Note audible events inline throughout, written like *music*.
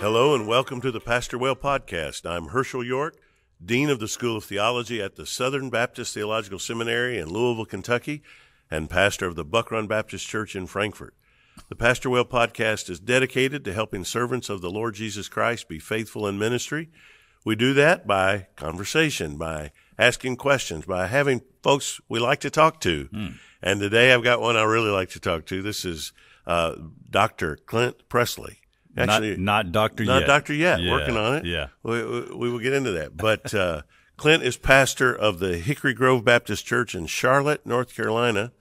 Hello and welcome to the Pastor Well podcast. I'm Hershael York, Dean of the School of Theology at the Southern Baptist Theological Seminary in Louisville, Kentucky, and pastor of the Buck Run Baptist Church in Frankfort. The Pastor Well podcast is dedicated to helping servants of the Lord Jesus Christ be faithful in ministry. We do that by conversation, by asking questions, by having folks we like to talk to. And today I've got one I really like to talk to. This is uh, Dr. Clint Pressley. Actually, not, not doctor not yet. doctor yet. Yeah, Working on it. Yeah. We, we, will get into that. But uh, Clint is pastor of the Hickory Grove Baptist Church in Charlotte, North Carolina,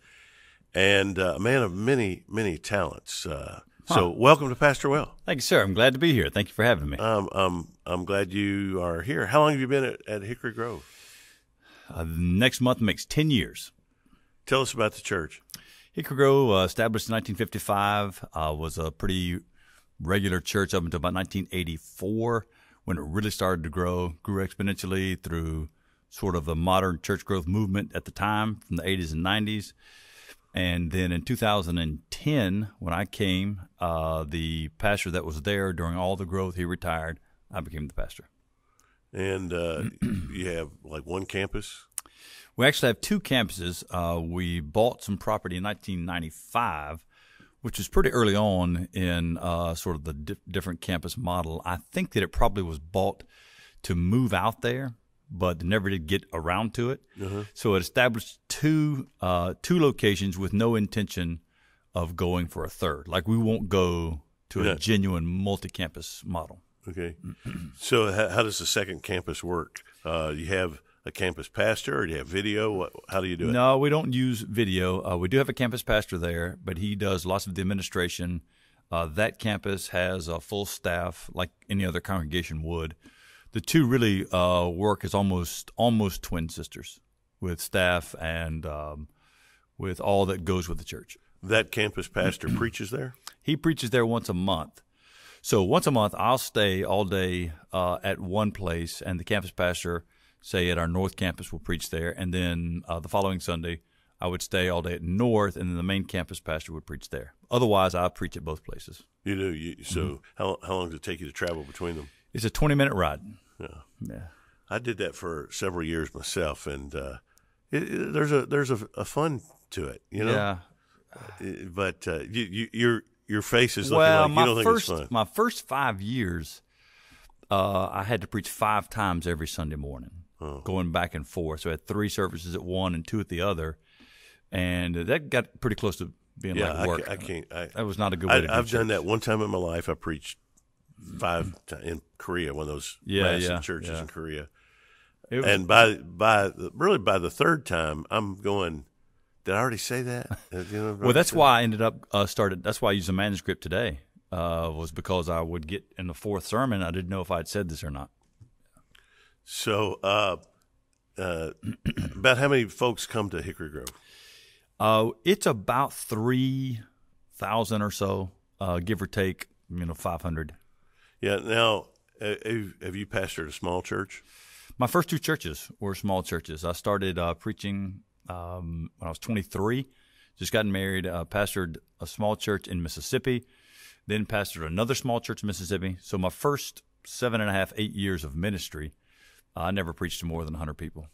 and uh, a man of many, many talents. Uh, So, welcome to Pastor Well. Thank you, sir. I'm glad to be here. Thank you for having me. Um, um, I'm glad you are here. How long have you been at, at Hickory Grove? Uh, next month makes 10 years. Tell us about the church. Hickory Grove, uh, established in 1955, uh, was a pretty regular church up until about 1984 when it really started to grow, grew exponentially through sort of the modern church growth movement at the time from the 80s and 90s. And then in 2010, when I came, uh, the pastor that was there during all the growth, he retired. I became the pastor. And uh, *clears throat* you have like one campus. We actually have two campuses. Uh, we bought some property in 1995, which was pretty early on in uh, sort of the di- different campus model. I think that it probably was bought to move out there, but never did get around to it. So it established two uh, two locations with no intention of going for a third. Like we won't go to Yeah. a genuine multi-campus model. Okay. *clears throat* so, how, how does the second campus work? Uh, you have a campus pastor, or do you have video? What, how do you do it? No, we don't use video. Uh, we do have a campus pastor there, but he does lots of the administration. Uh, that campus has a full staff like any other congregation would. The two really uh, work as almost almost twin sisters with staff and um, with all that goes with the church. That campus pastor *clears throat* preaches there. He preaches there once a month. So once a month, I'll stay all day uh, at one place, and the campus pastor, say at our North campus, we'll preach there. And then uh, the following Sunday, I would stay all day at North, and then the main campus pastor would preach there. Otherwise, I preach at both places. You do. You, so, Mm-hmm. how how long does it take you to travel between them? It's a 20 minute ride. Yeah. Yeah. I did that for several years myself, and uh, it, it- there's a there's a, a fun to it, you know. Yeah. But uh, you, you your your face is looking Well, like you my don't think first it's fun. my first five years, uh, I had to preach five times every Sunday morning, Oh. going back and forth. So I had three services at one and two at the other, and that got pretty close to being yeah, like I, work. ca- I can't. I, that was not a good way I, I've done that one time in my life. I preached five ti in Korea, one of those Yeah, massive yeah, churches yeah. in Korea. Was- And by by the- really by the third time, I'm going. Did I already say that? *laughs* Uh, you know, well, that's why I ended up uh, started. That's why I use a manuscript today. Uh, was because I would get in the fourth sermon. I didn't know if I had said this or not. So, uh, uh, *clears throat* about how many folks come to Hickory Grove? Uh, it's about three thousand or so, uh, give or take. You know, five hundred. Yeah. Now, have you pastored a small church? My first two churches were small churches. I started uh, preaching um, when I was 23. Just gotten married. Uh, pastored a small church in Mississippi. Then pastored another small church in Mississippi. So my first seven and a half, eight years of ministry, I never preached to more than 100 people.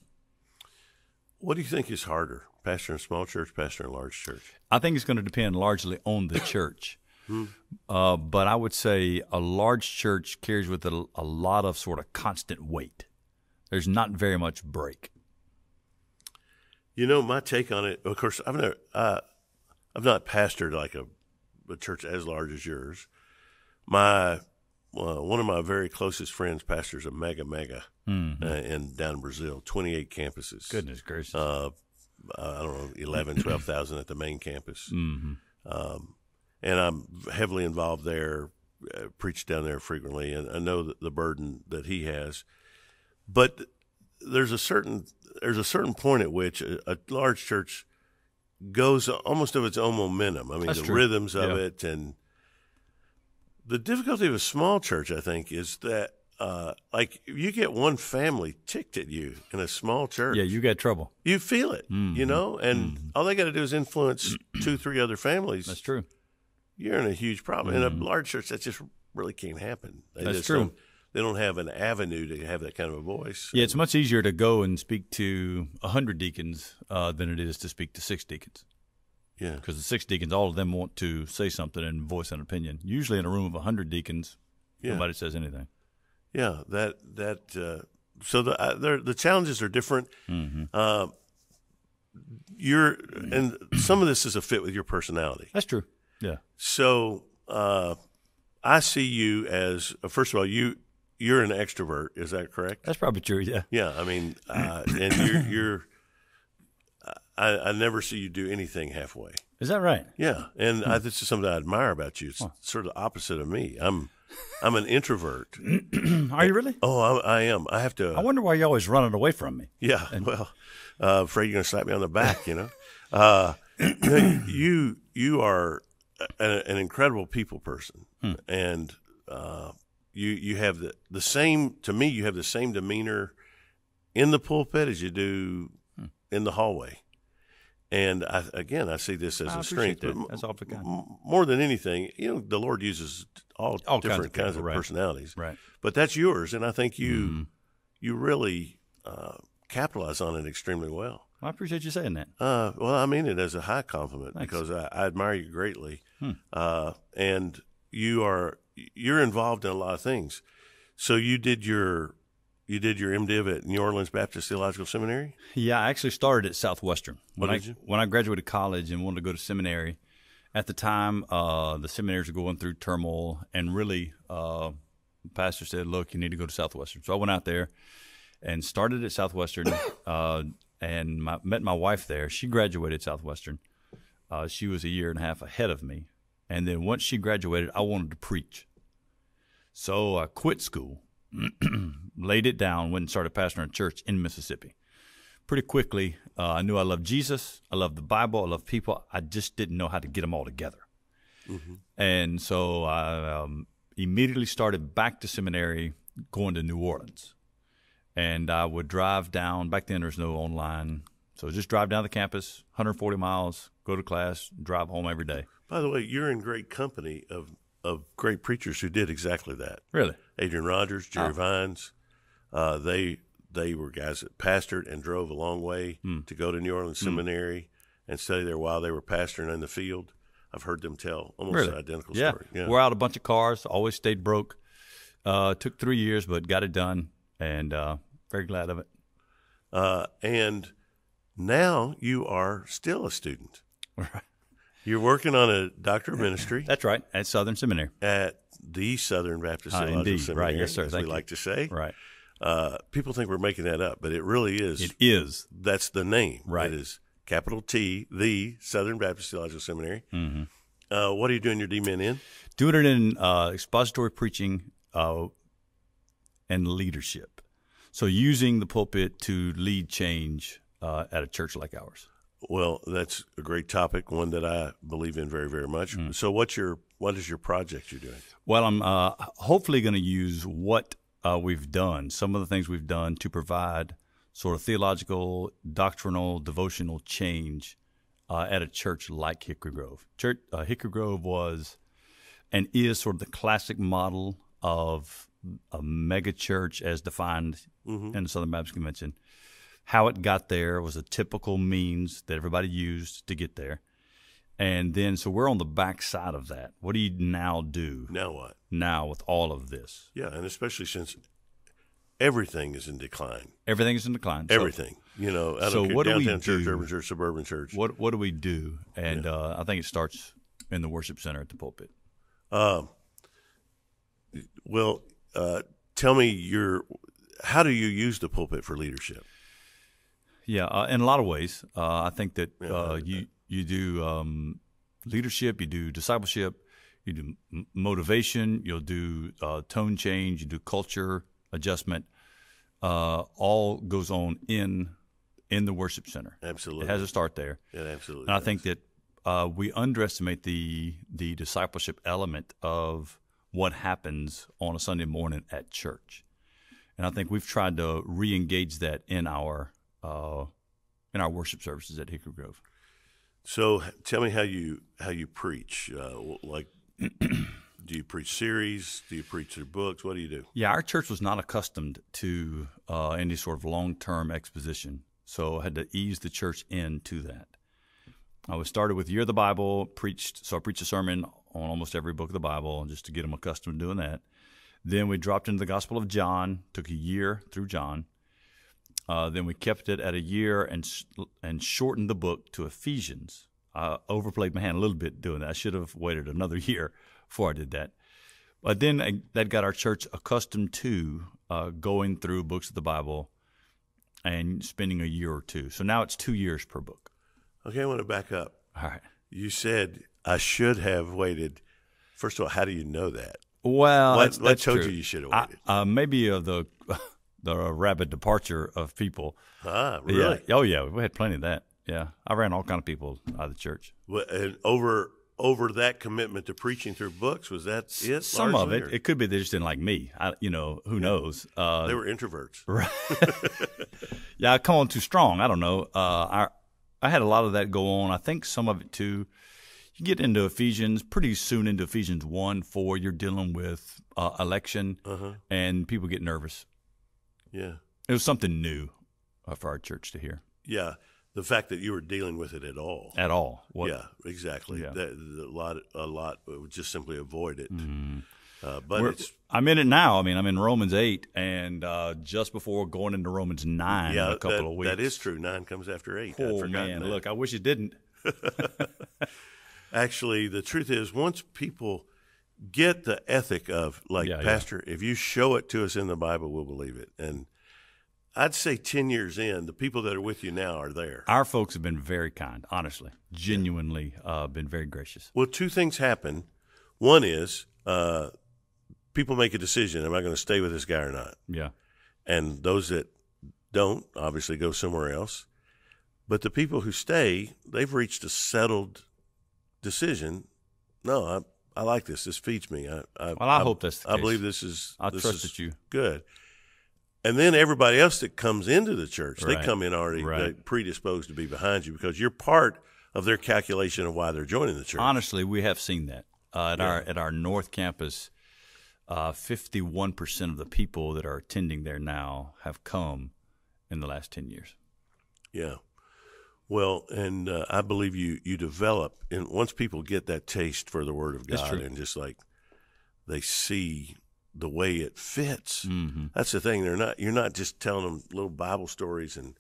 What do you think is harder, pastoring a small church, pastoring a large church? I think it's going to depend largely on the church. *laughs* Uh, but I would say a large church carries with it a, a lot of sort of constant weight. There's not very much break. You know, my take on it. Of course, I've never, uh, I've not pastored like a, a church as large as yours. My uh, one of my very closest friends pastors a mega mega uh, in down in Brazil, twenty eight campuses. Goodness gracious. uh, I don't know, 11, 12,000 at the main campus. hmm Um, and I'm heavily involved there, uh, preach down there frequently, and I know the burden that he has. But there's a certain there's a certain point at which a, a large church goes almost of its own momentum. I mean, That's the true. rhythms of Yeah. it, and the difficulty of a small church, I think, is that uh, like you get one family ticked at you in a small church Yeah, you got trouble. you feel it, Mm-hmm. you know, and all they got to do is influence *clears throat* two, three other families. That's true. You're in a huge problem. In a large church, that just really can't happen. They That's true. Don't, they don't have an avenue to have that kind of a voice. Yeah, it's much easier to go and speak to a hundred deacons uh, than it is to speak to six deacons. Yeah. Because the six deacons, all of them want to say something and voice an opinion. Usually, in a room of a hundred deacons, Yeah. nobody says anything. Yeah, that that uh, so the uh, the challenges are different. Mm-hmm. Uh, you're and some of this is a fit with your personality. That's true. Yeah. So uh, I see you as uh, first of all you you're an extrovert. Is that correct? That's probably true. Yeah. Yeah, I mean, uh, and you're you're. I, I never see you do anything halfway. Is that right? Yeah, and I, this is something I admire about you. It's sort of the opposite of me. I'm I'm an introvert. *clears throat* Are you really? Oh, I, I am. I have to. I wonder why you're always running away from me. Yeah, *laughs* well, uh, afraid you're going to slap me on the back, you know. Uh, *clears throat* you you are a, an incredible people person, and uh, you you have the the same to me. You have the same demeanor in the pulpit as you do in the hallway. And I, again, I see this as I a strength. that. That's awfully kind. m- More than anything, you know, the Lord uses all, All kinds different of people, kinds of right. personalities Right. but that's yours, and I think you Mm-hmm. you really uh, capitalize on it extremely well. I appreciate you saying that. Uh, well, I mean it as a high compliment Thanks. because I, I admire you greatly, Hmm. uh, and you are you're involved in a lot of things. So you did your you did your MDiv at New Orleans Baptist Theological Seminary. Yeah, I actually started at Southwestern when I when I graduated college and wanted to go to seminary. At the time, uh, the seminaries were going through turmoil, and really, uh, the pastor said, "Look, you need to go to Southwestern." So I went out there and started at Southwestern, *coughs* uh, and my, met my wife there. She graduated Southwestern. Uh, she was a year and a half ahead of me, and then once she graduated, I wanted to preach. So I quit school, *clears throat* laid it down, went and started pastoring a church in Mississippi pretty quickly, uh, I knew I loved Jesus, I loved the Bible, I loved people. I just didn't know how to get them all together. And so I um, immediately started back to seminary, going to New Orleans. And I would drive down, back then there was no online. So just drive down the campus, 140 miles, go to class, drive home every day. By the way, you're in great company of of great preachers who did exactly that. Really? Adrian Rogers, Jerry Oh. Vines. Uh, they they were guys that pastored and drove a long way Hmm. to go to New Orleans Seminary and study there while they were pastoring in the field. I've heard them tell almost Really? an identical Yeah. story. Yeah. Wore out a bunch of cars, always stayed broke. Uh, took three years, but got it done, and uh, very glad of it. Uh, and now you are still a student. *laughs* You're working on a doctor of ministry That's right, at Southern Seminary. at the Southern Baptist Theological indeed. Seminary. Right. Yes, sir. As Thank we you. like to say. Right. Uh, people think we're making that up, but it really is. It is. that's the name. Right. It is capital T, the Southern Baptist Theological Seminary. Mm-hmm. Uh, what are you doing your D-Min in? Doing it in uh, expository preaching uh, and leadership. So using the pulpit to lead change uh, at a church like ours. Well, that's a great topic, one that I believe in very, very much. Mm. So, what's your what is your project you're doing? Well, I'm uh, hopefully going to use what uh, we've done, some of the things we've done to provide sort of theological, doctrinal, devotional change uh, at a church like Hickory Grove. Church uh, Hickory Grove was and is sort of the classic model of a mega church as defined in the Southern Baptist Convention. How it got there was a typical means that everybody used to get there. And then, so we're on the back side of that. What do you now do Now what? now with all of this? Yeah, and especially since everything is in decline. Everything is in decline. So Everything, you know, I so what do we downtown church, do? urban church, suburban church. what what do we do? And uh, I think it starts in the worship center at the pulpit. Um, well, uh, tell me your how do you use the pulpit for leadership? Yeah, uh, in a lot of ways, uh, I think that uh, you you do um, leadership, you do discipleship, you do m- motivation, you'll do uh, tone change, you do culture adjustment. Uh, all goes on in in the worship center. Absolutely, It has a start there, it absolutely. and I does. think that uh, we underestimate the the discipleship element of what happens on a Sunday morning at church, and I think we've tried to re-engage that in our uh, in our worship services at Hickory Grove. So tell me how you how you preach. Uh, like, *clears throat* do you preach series? Do you preach through books? What do you do? Yeah, our church was not accustomed to uh, any sort of long term exposition, so I had to ease the church into that. I was started with Year of the Bible, preached, so I preached a sermon on almost every book of the Bible just to get them accustomed to doing that. Then we dropped into the Gospel of John, took a year through John. Uh, then we kept it at a year and and shortened the book to Ephesians. I overplayed my hand a little bit doing that. I should have waited another *laughs* year before I did that. But then uh, that got our church accustomed to uh, going through books of the Bible and spending a year or two. So now it's two years per book. Okay, I want to back up. All right. You said I should have waited. First of all, how do you know that? Well, what, that's, what that's told true. you you should have I- waited? uh, maybe of the the rapid departure of people. ah, really? Yeah. Oh yeah, we had plenty of that. Yeah, I ran all kind of people out of the church. Well, And over over that commitment to preaching through books was that it? Some of it, or- it could be they just didn't like me. I, you know, who knows? Uh, they were introverts. *laughs* Right. *laughs* yeah, I come on too strong. I don't know. Uh, I I had a lot of that go on. I think some of it too. You get into Ephesians pretty soon into Ephesians one four. You're dealing with uh, election, Uh-huh. and people get nervous. Yeah, It was something new uh, for our church to hear yeah. The fact that you were dealing with it at all. at all. What, yeah, exactly. Yeah. That, a lot, a lot would just simply avoid it. Mm-hmm. Uh, but We're- it's I'm in it now. I mean, I'm in Romans eight, and uh, just before going into Romans nine yeah, in a couple that, of weeks. that is true. Nine comes after eight. Oh man, that. look, I wish it didn't. *laughs* *laughs* Actually, the truth is, once people get the ethic of, like, Yeah, yeah. Pastor, if you show it to us in the Bible, we'll believe it. And I'd say 10 years in, the people that are with you now are there. Our folks have been very kind, honestly, genuinely, uh, been very gracious. Well, two things happen. One is uh, people make a decision am I going to stay with this guy or not? Yeah, And those that don't obviously go somewhere else. But the people who stay, they've reached a settled decision. No, I, I like this. This feeds me. I, I, Well, I hope that's the I believe this is. I this trust is that you- good. And then everybody else that comes into the church, Right. they come in already Right. uh, predisposed to be behind you because you're part of their calculation of why they're joining the church. honestly, we have seen that uh, at our at our North Campus. Fifty-one percent of the people that are attending there now have come in the last ten years. Yeah. Well, and uh, I believe you you develop, and once people get that taste for the Word of God, and just like they see the way it fits, Mm-hmm. that's the thing. They're not. You're not just telling them little Bible stories and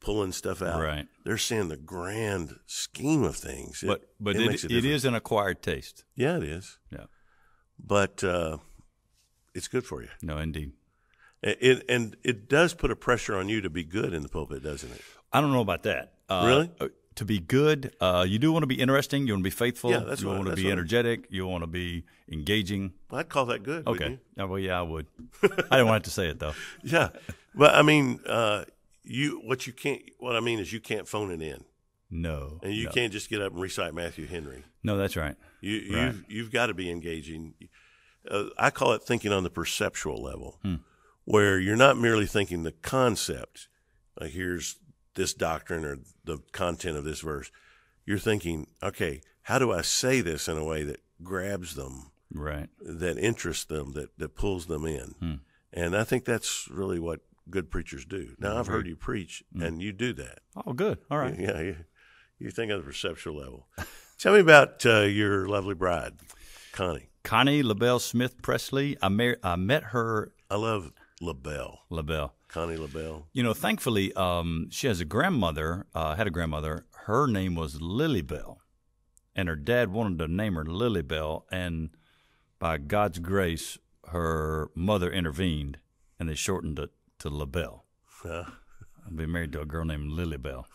pulling stuff out. Right. They're seeing the grand scheme of things. It- But but it it, it is an acquired taste. Yeah, it is. Yeah. But uh, it's good for you. No, indeed. It and it does put a pressure on you to be good in the pulpit, doesn't it? I don't know about that. Uh, Really? uh, To be good, uh, you do want to be interesting. You want to be faithful. Yeah, that's you what- want to be energetic. You want to be engaging. I'd call that good. Okay. well, yeah, I would. *laughs* I didn't want to say it though. Yeah, but I mean, uh, you what you can't. What I mean is, you can't phone it in, No. and you no. can't just get up and recite Matthew Henry. No, that's right. You Right. you've, you've got to be engaging. Uh, I call it thinking on the perceptual level, Hmm. where you're not merely thinking the concept. Like here's this doctrine or the content of this verse. You're thinking, okay, how do I say this in a way that grabs them, Right. that interests them, that that pulls them in? And I think that's really what good preachers do. Now I've heard you preach, and you do that. Oh, good. All right. Yeah, you, you think on the perceptual level. *laughs* Tell me about uh, your lovely bride, Connie. Connie LaBelle Smith Pressley. I, mar- I met her I love LaBelle, LaBelle. Connie LaBelle. You know, thankfully, um, she has a grandmother. Uh, had a grandmother. Her name was Lily Bell, and her dad wanted to name her Lily Bell. And by God's grace, her mother intervened, and they shortened it to LaBelle. Uh, I've been married to a girl named Lily Bell.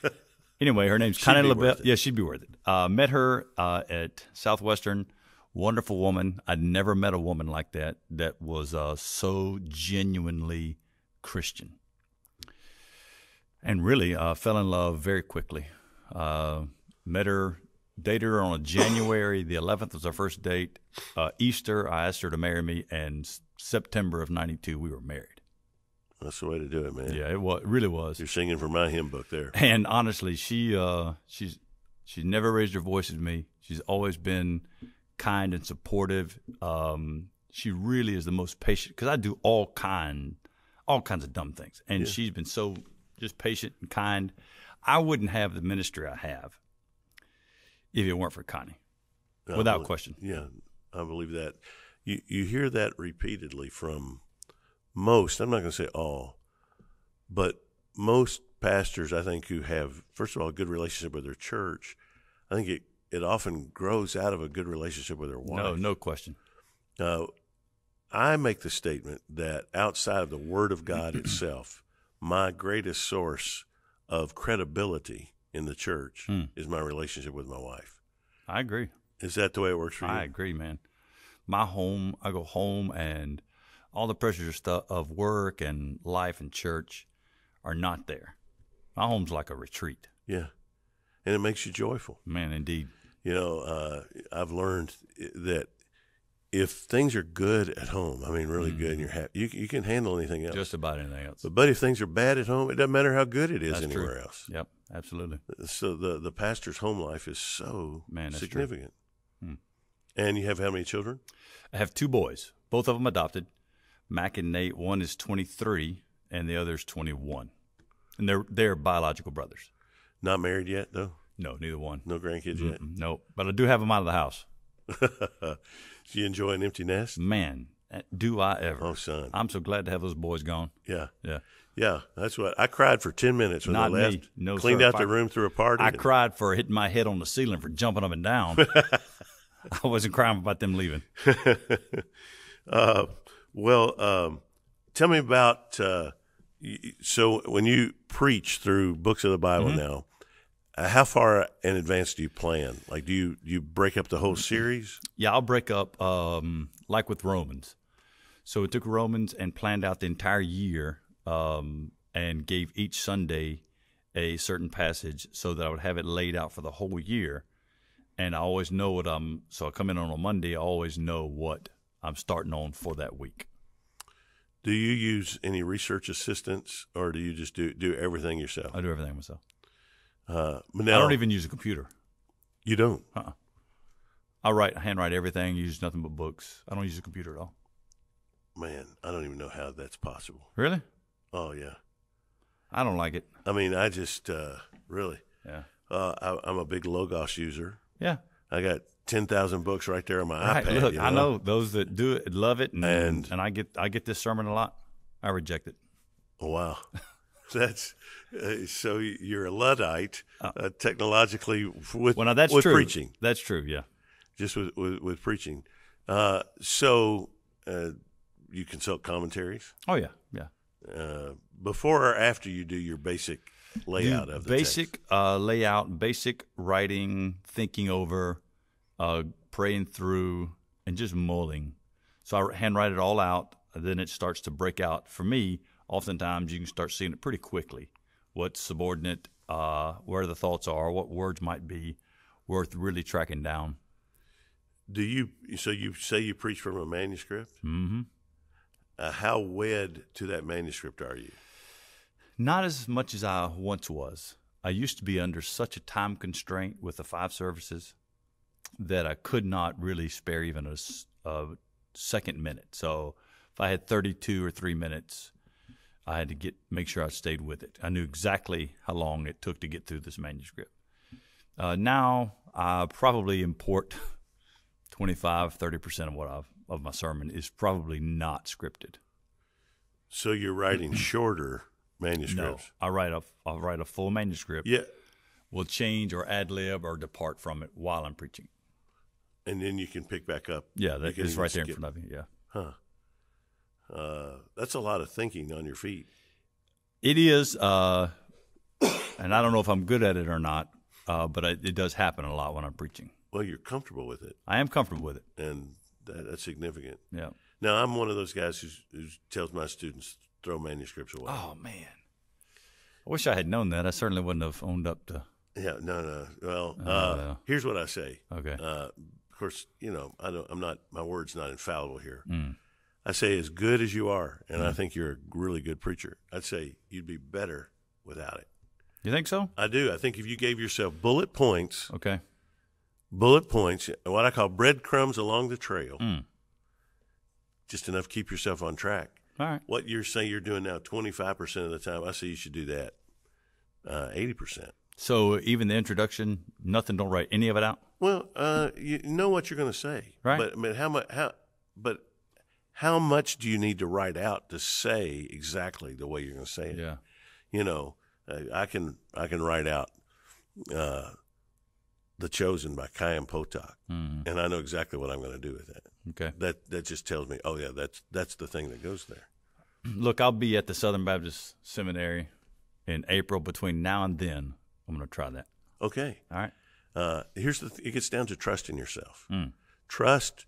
*laughs* anyway, her name's Connie LaBelle. Yeah, she'd be worth it. Uh, met her uh, at Southwestern. Wonderful woman. I'd never met a woman like that that was uh, so genuinely Christian. And really uh, fell in love very quickly. Uh, met her, dated her on a January the 11th was our first date. Uh, Easter, I asked her to marry me, and September of '92 we were married. that's the way to do it, man. Yeah, it was it really was. You're singing from my hymn book there. And honestly, she uh, she's she's never raised her voice at me. She's always been kind and supportive. Um, she really is the most patient because I do all kind, all kinds of dumb things, and she's been so just patient and kind. I wouldn't have the ministry I have if it weren't for Connie, I without believe- question. Yeah, I believe that. You you hear that repeatedly from most. I'm not going to say all, but most pastors, I think, who have first of all a good relationship with their church. I think it it often grows out of a good relationship with their wife. No, no question. Uh, I make the statement that outside of the Word of God *clears throat* itself, my greatest source of credibility in the church Hmm. is my relationship with my wife. I agree. Is that the way it works for you? I agree, man. My home, I go home, and all the pressures of of work and life and church are not there. My home's like a retreat, Yeah. And it makes you joyful. man. Indeed, You know, uh, I've learned that if things are good at home, I mean, really good, and you're happy, you, you can handle anything else. Mm-hmm. just about anything else. but, but if things are bad at home, it doesn't matter how good it is That's true. anywhere else. Yep, absolutely. So the, the pastor's home life is so Man, true. significant. Hmm. And you have how many children? I have two boys, both of them adopted. Mac and Nate. One is 23, and the other is 21, and they're they're biological brothers. Not married yet, though? No, neither one. No grandkids yet? Mm, No, but I do have them out of the house. *laughs* Do you enjoy an empty nest? Man, do I ever? Oh, son. I'm so glad to have those boys gone. Yeah. Yeah. Yeah. That's what I cried for 10 minutes when Not I left. me. No, Cleaned sir. out If the I- room through a party. I and- cried for hitting my head on the ceiling for jumping up and down. *laughs* I wasn't crying about them leaving. *laughs* Uh, well, um, tell me about. Uh, so when you preach through books of the Bible Mm-hmm. now, uh, how far in advance do you plan? Like, do you do you break up the whole series? Yeah, I'll break up um, like with Romans. So it took Romans and planned out the entire year um, and gave each Sunday a certain passage so that I would have it laid out for the whole year. And I always know what I'm. So I come in on a Monday. I always know what I'm starting on for that week. Do you use any research assistants, or do you just do do everything yourself? I do everything myself. Uh, but I don't even use a computer. you don't. I write, handwrite everything. Use nothing but books. I don't use a computer at all. Man, I don't even know how that's possible. Really? Oh yeah. I don't like it. I mean, I just uh, really. Yeah. Uh, I, I'm a big Logos user. Yeah. I got ten thousand books right there on my Right. iPad. Look, you I know those that do it love it, and, And- and I get I get this sermon a lot. I reject it. Oh, Wow. *laughs* That's uh, so you're a luddite, uh, technologically with Well, that's with true. preaching, That's true. Yeah. just with with, with preaching. Uh, so uh, you consult commentaries Oh yeah. Yeah. uh, before or after you do your basic layout Do of the basic uh, layout, basic writing, thinking over, uh, praying through, and just mulling. So I handwrite it all out. and Then it starts to break out. For me, oftentimes you can start seeing it pretty quickly. What's subordinate, uh, where the thoughts are, what words might be worth really tracking down. Do you? So you say you preach from a manuscript? hmm Uh, how wed to that manuscript are you? Not as much as I once was. I used to be under such a time constraint with the five services that I could not really spare even a second minute. So if I had 32 or three minutes, I had to get make sure I stayed with it. I knew exactly how long it took to get through this manuscript. Uh, now I probably import 25, 30 percent of what I've of my sermon is probably not scripted. So you're writing *clears throat* shorter manuscripts? No. I write a I write a full manuscript. Yeah, will change or ad lib or depart from it while I'm preaching. and then you can pick back up. Yeah, that is right there in front of you. Yeah, Huh. Uh, that's a lot of thinking on your feet. it is, uh, *coughs* and I don't know if I'm good at it or not, uh, but it, it does happen a lot when I'm preaching. Well, you're comfortable with it, I am comfortable with it. and that, that's significant. Yeah. Now, I'm one of those guys who tells my students throw manuscripts away. Oh man, I wish I had known that. I certainly wouldn't have owned up to. Yeah, no, no. Well, uh, Uh, here's what I say. Okay. Uh, of course, you know, I don't. I'm not. My word's not infallible here. Mm. I say as good as you are, and I think you're a really good preacher. I'd say you'd be better without it. You think so? I do. I think if you gave yourself bullet points Okay. bullet points, what I call breadcrumbs along the trail, Mm. just enough to keep yourself on track. All right. What you're saying you're doing now, 25% of the time, I say you should do that uh, 80%. So even the introduction, nothing. Don't write any of it out. Well, uh, you know what you're going to say, Right. But I mean, how much? How? But how much do you need to write out to say exactly the way you're going to say it? Yeah. You know, I can I can write out uh, the Chosen by Chaim Potok, Mhm. and I know exactly what I'm going to do with that. Okay. That that just tells me, oh yeah, that's that's the thing that goes there. *clears throat* Look, I'll be at the Southern Baptist Seminary in April. Between now and then, I'm going to try that. Okay. All right. Uh, here's the. Th- it gets down to trusting yourself. Mm. Trust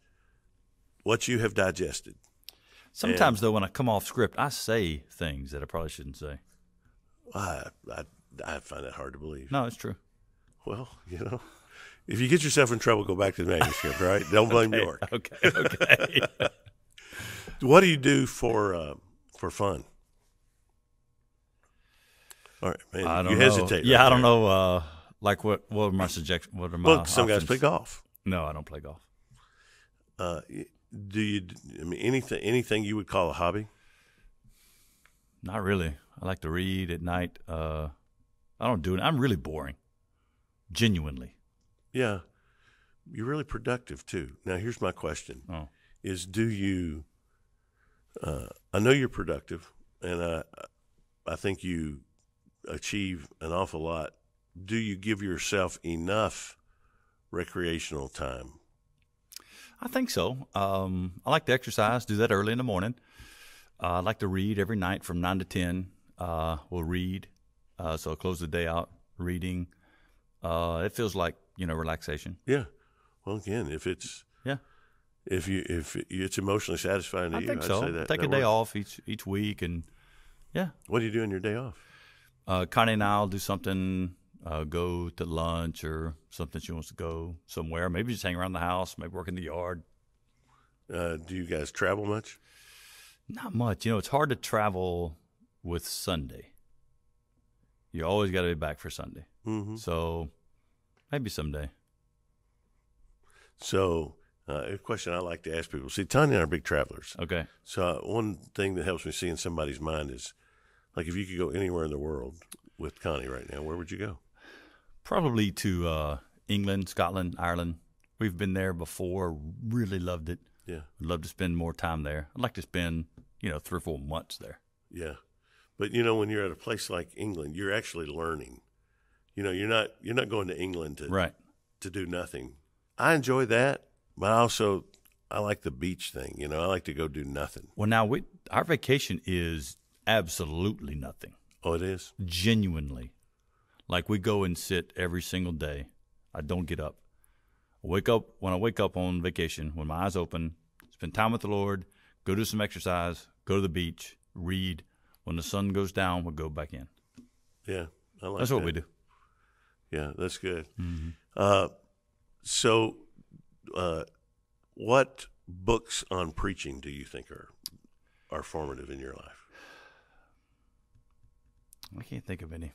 what you have digested. Sometimes though, when I come off script, I say things that I probably shouldn't say. I, I I find that hard to believe. No, it's true. Well, you know, if you get yourself in trouble, go back to the manuscript. Right? Don't blame *laughs* York. Okay. Okay. *laughs* What do you do for uh, for fun? All right, man. I don't you know. hesitate. Yeah, right I don't there. know. Uh, like what? What are my suggestions? What are my? Well, some guys play golf. No, I don't play golf. Uh, do you? I mean, anything anything you would call a hobby? Not really. I like to read at night. Uh, I don't do it. I'm really boring. Genuinely. Yeah, you're really productive too. Now, here's my question: Oh. Is do you? Uh, I know you're productive, and I I think you achieve an awful lot. Do you give yourself enough recreational time? I think so. Um, I like to exercise. Do that early in the morning. Uh, I like to read every night from nine to ten. Uh, we'll read. Uh, so I'll close the day out reading. Uh, it feels like you know relaxation. Yeah. Well, again, if it's Yeah. if you if it's emotionally satisfying to I you, think I'd so. say that Take that a day works. off each each week, and yeah, What do you do on your day off? uh, Connie and I'll do something. Uh, go to lunch or something. She wants to go somewhere. Maybe just hang around the house. Maybe work in the yard. Uh, do you guys travel much? Not much. You know, it's hard to travel with Sunday. You always got to be back for Sunday. Mm-hmm. So maybe someday. So, uh, a question I like to ask people. See, Tanya and I are big travelers. Okay. So, uh, one thing that helps me see in somebody's mind is, like, if you could go anywhere in the world with Connie right now, where would you go? Probably to uh, England, Scotland, Ireland. We've been there before. Really loved it. Yeah, Would love to spend more time there. I'd like to spend, you know, three or four months there. yeah. But you know, when you're at a place like England, you're actually learning. You know, you're not you're not going to England to Right. to do nothing. I enjoy that, but I also I like the beach thing. You know, I like to go do nothing. Well, now we our vacation is absolutely nothing. Oh, it is. genuinely. Like we go and sit every single day. I don't get up. I wake up when I wake up on vacation, when my eyes open, spend time with the Lord, go do some exercise, go to the beach, read. When the sun goes down, we'll go back in. Yeah, I like That's what that. we do. Yeah, that's good. Mm-hmm. Uh, so, uh, what books on preaching do you think are are formative in your life? I can't think of any.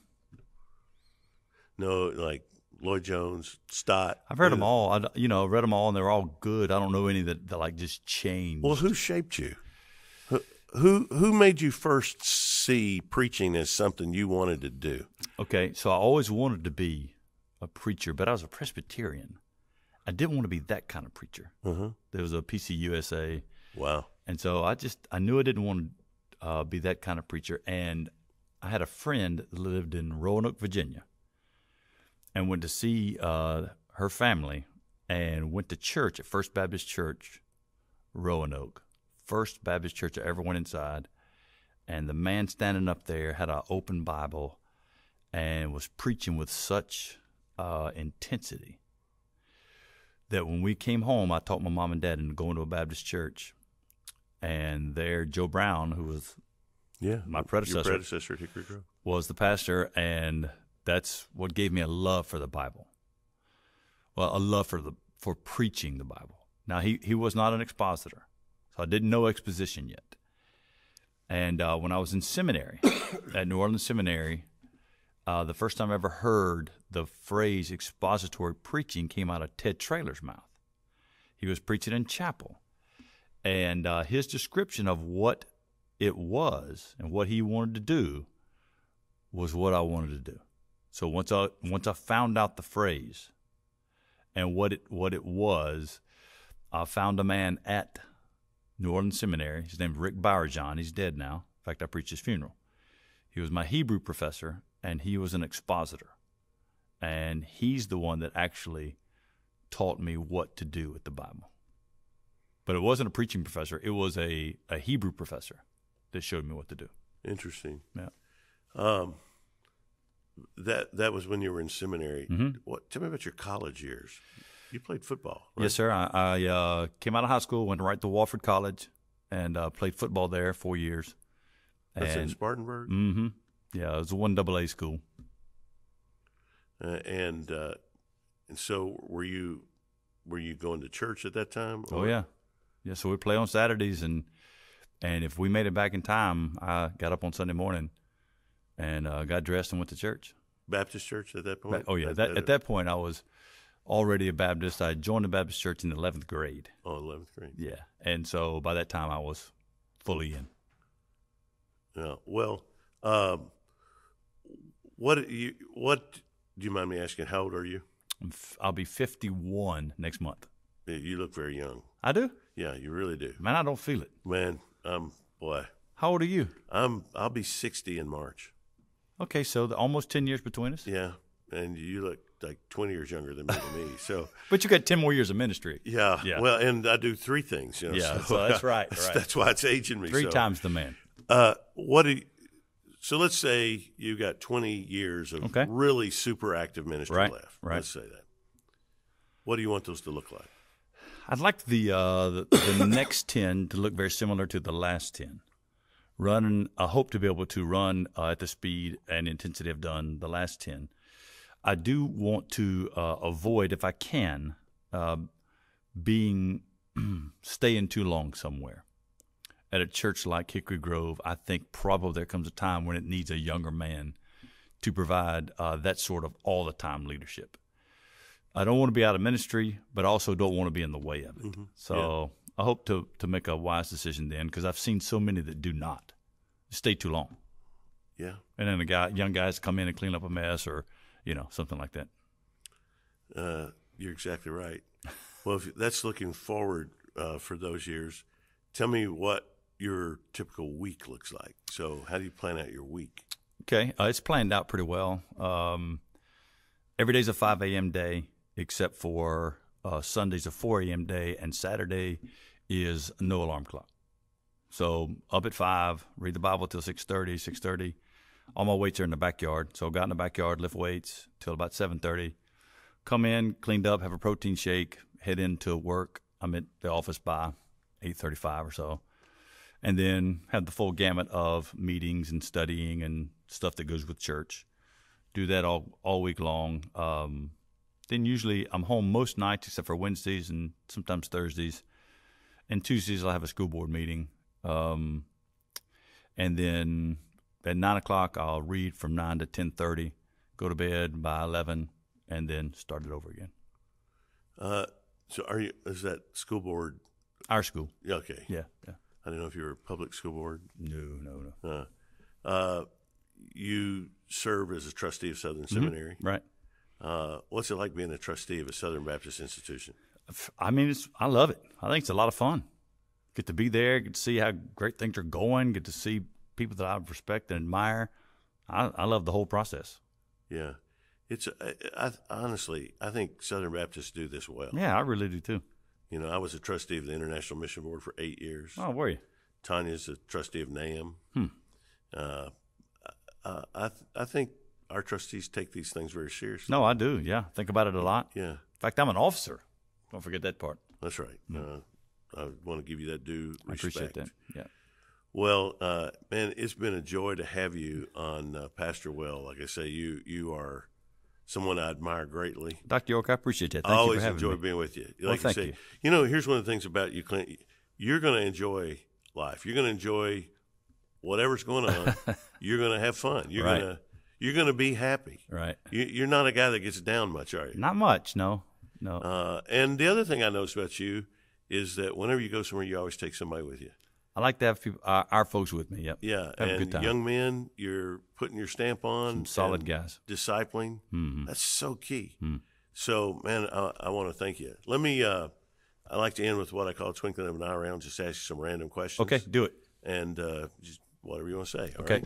No, like Lloyd Jones, Stott. I've heard them all. I, you know, I've read them all, and they're all good. I don't know any that, that like just changed. Well, who shaped you? Who, who who made you first see preaching as something you wanted to do? Okay, so I always wanted to be a preacher, but I was a Presbyterian. I didn't want to be that kind of preacher. Uh-huh. There was a PCUSA, Wow. and so I just I knew I didn't want to uh, be that kind of preacher. And I had a friend that lived in Roanoke, Virginia, and went to see uh, her family, and went to church at First Baptist Church, Roanoke, First Baptist Church I ever went inside. And the man standing up there had an open Bible and was preaching with such uh, intensity that when we came home, I talked my mom and dad into going to a Baptist church. And there, Joe Brown, who was Yeah. My predecessor. predecessor was the pastor, and that's what gave me a love for the Bible. Well, a love for the for preaching the Bible. Now he he was not an expositor, so I didn't know exposition yet. And uh, when I was in seminary *coughs* at New Orleans Seminary, uh, the first time I ever heard the phrase expository preaching came out of Ted Traylor's mouth. He was preaching in chapel, and uh, his description of what it was and what he wanted to do was what I wanted to do. So once I once I found out the phrase and what it what it was, I found a man at New Orleans Seminary. His name's Rick Byargeon. He's dead now. In fact, I preached his funeral. He was my Hebrew professor, and he was an expositor. And he's the one that actually taught me what to do with the Bible. But it wasn't a preaching professor, it was a, a Hebrew professor that showed me what to do. Interesting. Yeah. Um, that that was when you were in seminary. Mm-hmm. What? Tell me about your college years. You played football. Right? Yes, sir. I, I uh, came out of high school, went right to Wofford College, and uh, played football there four years. That's in Spartanburg. Mm-hmm. Yeah, it was a one double A school. Uh, and uh, and so were you were you going to church at that time? Oh yeah, yeah. So we play on Saturdays, and and if we made it back in time, I got up on Sunday morning and uh, got dressed and went to church. Baptist church at that point. oh yeah, that, at that point I was already a Baptist. I joined the Baptist church in the eleventh grade. oh, 11th grade. Yeah, and so by that time I was fully in. Yeah. Well, um, what you what do you mind me asking? How old are you? I'm f- I'll be fifty one next month. You look very young. I do, Yeah, you really do, man. I don't feel it. man. Um, boy, How old are you? I'm I'll be 60 in March. Okay, so the, almost ten years between us. Yeah, and you look like 20 years younger than me. So *laughs* But you got ten more years of ministry. yeah, Yeah. Well, and I do three things. You know, Yeah, so that's right, *laughs* That's, right. that's why it's aging me Three so. times the man. Uh, what do you, so let's say you got 20 years of Okay. really super active ministry Right, left. right. Let's say that. What do you want those to look like? I'd like the uh, the, the *coughs* next ten to look very similar to the last ten. Running, I hope to be able to run uh, at the speed and intensity I've done the last ten. I do want to uh, avoid, if I can, uh, being *clears throat* staying too long somewhere. At a church like Hickory Grove, I think probably there comes a time when it needs a younger man to provide uh, that sort of all the time leadership. I don't want to be out of ministry, but I also don't want to be in the way of it. So I hope to to make a wise decision then, because I've seen so many that do not stay too long, Yeah. and then the guy, young guys come in and clean up a mess, or you know something like that. Uh, you're exactly right. Well, if that's looking forward uh, for those years, tell me what your typical week looks like. So, how do you plan out your week? Okay, uh, it's planned out pretty well. Um, every day's a 5 a.m. day, except for uh, Sunday's a 4 a.m. day, and Saturday is no alarm clock. So up at five, read the Bible till 6:30. 6:30, all my weights are in the backyard. So got in the backyard, lift weights till about 7:30. Come in, cleaned up, have a protein shake, head into work. I'm at the office by 8:35 or so and then have the full gamut of meetings and studying and stuff that goes with church. Do that all all week long. Um, then usually I'm home most nights except for Wednesdays and sometimes Thursdays. And Tuesdays I'll have a school board meeting. Um, and then at nine o'clock I'll read from nine to ten thirty. Go to bed by eleven, and then start it over again. Uh, so, are you? Is that school board? Our school, yeah, Okay. yeah, yeah. I don't know if you're a public school board. No, no, no. Uh, uh, you serve as a trustee of Southern Seminary. Right. Uh, what's it like being a trustee of a Southern Baptist institution? I mean, it's I love it. I think it's a lot of fun. Get to be there, get to see how great things are going, get to see people that I respect and admire. I, I love the whole process. Yeah, it's. I, I, honestly, I think Southern Baptists do this well. Yeah, I really do too. You know, I was a trustee of the International Mission Board for eight years. Oh, were you? Tanya's a trustee of NAMB. Hmm. Uh, I, I, I think our trustees take these things very seriously. No, I do. Yeah, think about it a lot. Yeah, In fact, I'm an officer. Don't forget that part. that's right. Uh, I want to give you that due Hmm. I appreciate that. Yeah. Well, uh, man, it's been a joy to have you on uh, Pastor Well. Like I say, you you are someone I admire greatly. Dr. York, I appreciate that. I Thank you always for having enjoy me. being with you. Like Well, I thank say, you. know, here's one of the things about you, Clint. You're going to enjoy life. You're going to enjoy whatever's going on. *laughs* you're going to have fun. You're Right. going to you're going to be happy. Right. You, you're not a guy that gets down much, are you? Not much. No. No. Uh, and the other thing I noticed about you is that whenever you go somewhere, you always take somebody with you. I like to have people, our, our folks with me. Yep. Yeah, Have a and good time. young men, you're putting your stamp on. Some solid guys. Discipling. Mhm. That's so key. Hmm. So, man, I, I want to thank you. Let me. Uh, I like to end with what I call twinkling of an eye around. Just ask you some random questions. Okay. Do it. And uh, just whatever you want to say. Okay. right?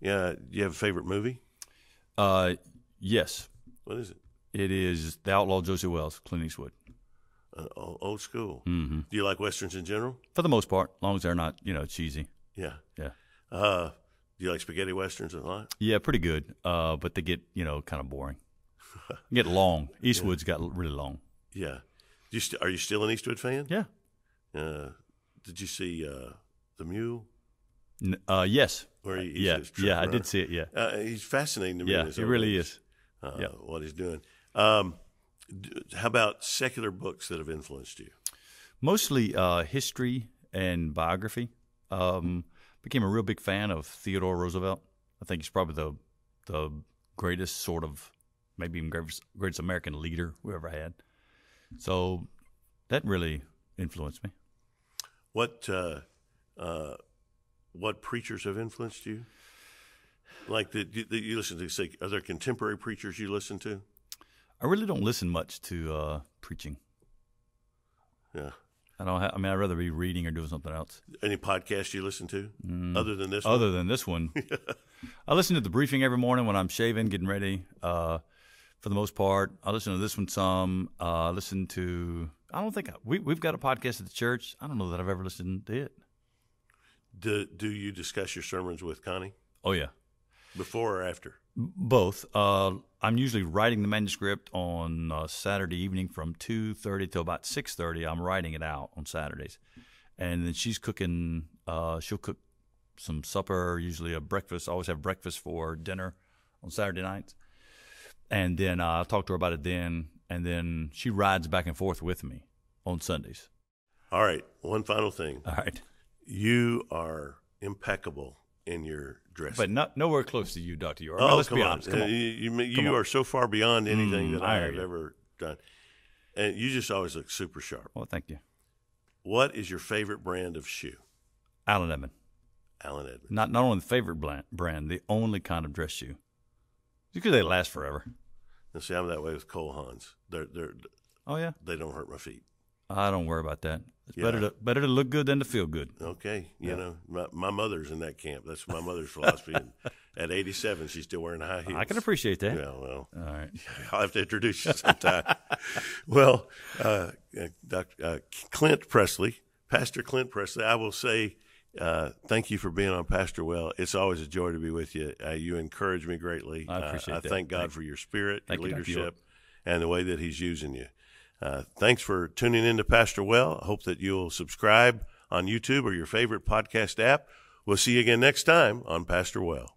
Yeah. Do you have a favorite movie? Uh, yes. What is it? It is The Outlaw Josey Wales, Clint Eastwood. Uh, old, school. hmm Do you like westerns in general? For the most part, as long as they're not, you know, cheesy. Yeah. Yeah. Uh, do you like spaghetti westerns a lot? Yeah, pretty good. Uh, but they get, you know, kind of boring. get long. *laughs* Eastwood's got really long. Yeah. Do you st- are you still an Eastwood fan? Yeah. Uh, did you see uh, the Mule? N- Uh, yes. Where he, yeah. Yeah, I did see it. Yeah. Uh, he's fascinating to me. Yeah, he really is. Uh, Yeah. What he's doing. Um, how about secular books that have influenced you? Mostly uh, history and biography. Um, became a real big fan of Theodore Roosevelt. I think he's probably the the greatest sort of, maybe even greatest, greatest American leader we ever had. So that really influenced me. What uh, uh, what preachers have influenced you? Like that you, that you listen to? Say, are there contemporary preachers you listen to? I really don't listen much to uh, preaching. Yeah. I don't. Ha- I mean, I'd rather be reading or doing something else. Any podcast you listen to Mm. other than this? one? Other than this one, *laughs* I listen to the briefing every morning when I'm shaving, getting ready. Uh, for the most part, I listen to this one some. Uh, I listen to. I don't think I, we we've got a podcast at the church. I don't know that I've ever listened to it. Do Do you discuss your sermons with Connie Oh yeah, before or after? both. Uh, I'm usually writing the manuscript on uh, Saturday evening from two thirty till about six thirty. I'm writing it out on Saturdays, and then she's cooking. Uh, she'll cook some supper, usually a breakfast. I always have breakfast for dinner on Saturday nights, and then uh, I'll talk to her about it then. And then she rides back and forth with me on Sundays. All right. One final thing. All right, You are impeccable in your dressing. but not nowhere close to you, Doctor York. oh, let's come be on. honest. Come Uh, on. You, you, you on. are so far beyond anything Mm, that I I have you. ever done, and you just always look super sharp. Well, thank you, What is your favorite brand of shoe? Allen Edmond. Allen Edmond. Not not only the favorite brand, brand the only kind of dress shoe. Because they last forever. And see, I'm that way with Cole Haans. They're they're Oh yeah, they don't hurt my feet. I don't worry about that. It's Yeah. better to better to look good than to feel good. Okay, you Yeah. know, my, my mother's in that camp. That's my mother's philosophy. and *laughs* at 87, she's still wearing high heels. I can appreciate that. Yeah, well, All right. *laughs* I'll have to introduce you sometime. *laughs* well, uh, uh, Dr. Uh, Clint Pressley, Pastor Clint Pressley, I will say uh, thank you for being on Pastor Well. It's always a joy to be with you. Uh, you encourage me greatly. I appreciate uh, I that. thank God Thank- for your spirit, thank your you. Leadership, and the way that He's using you. Uh, thanks for tuning in to Pastor Well. I hope that you'll subscribe on YouTube or your favorite podcast app. We'll see you again next time on Pastor Well.